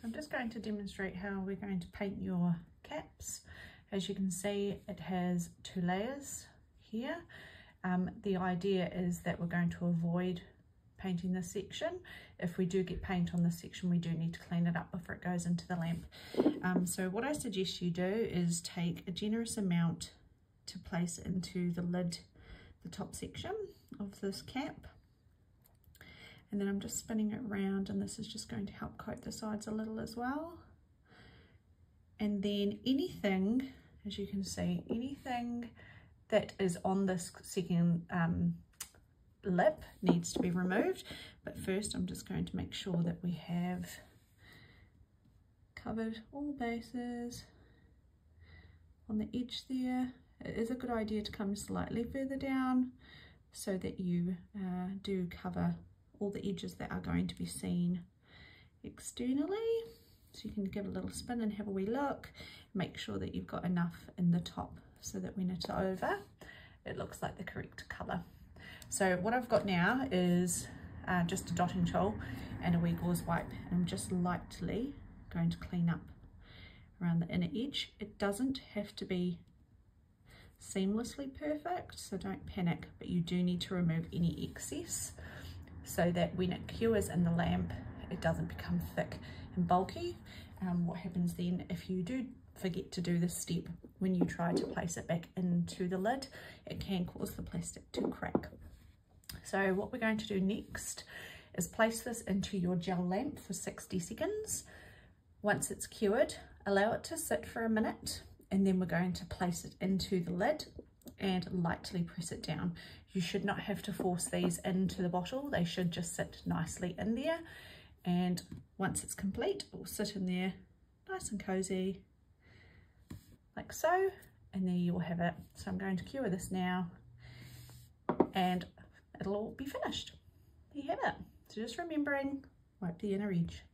So I'm just going to demonstrate how we're going to paint your caps. As you can see, it has two layers here. Um, the idea is that we're going to avoid painting this section. If we do get paint on this section, we do need to clean it up before it goes into the lamp. Um, so what I suggest you do is take a generous amount to place into the lid, the top section of this cap and then I'm just spinning it around and this is just going to help coat the sides a little as well. And then anything as you can see anything that is on this second um, lip needs to be removed. But first I'm just going to make sure that we have covered all bases on the edge there. It is a good idea to come slightly further down so that you uh, do cover all the edges that are going to be seen externally. So you can give a little spin and have a wee look. Make sure that you've got enough in the top so that when it's over, it looks like the correct colour. So what I've got now is uh, just a dotting tool and a wee gauze wipe. And I'm just lightly going to clean up around the inner edge. It doesn't have to be seamlessly perfect, so don't panic, but you do need to remove any excess so that when it cures in the lamp, it doesn't become thick and bulky. Um, what happens then if you do forget to do this step when you try to place it back into the lid, it can cause the plastic to crack. So what we're going to do next is place this into your gel lamp for 60 seconds. Once it's cured, allow it to sit for a minute and then we're going to place it into the lid and lightly press it down. You should not have to force these into the bottle. They should just sit nicely in there. And once it's complete, it will sit in there nice and cozy, like so. And there you will have it. So I'm going to cure this now and it'll all be finished. There you have it. So just remembering, wipe the inner edge.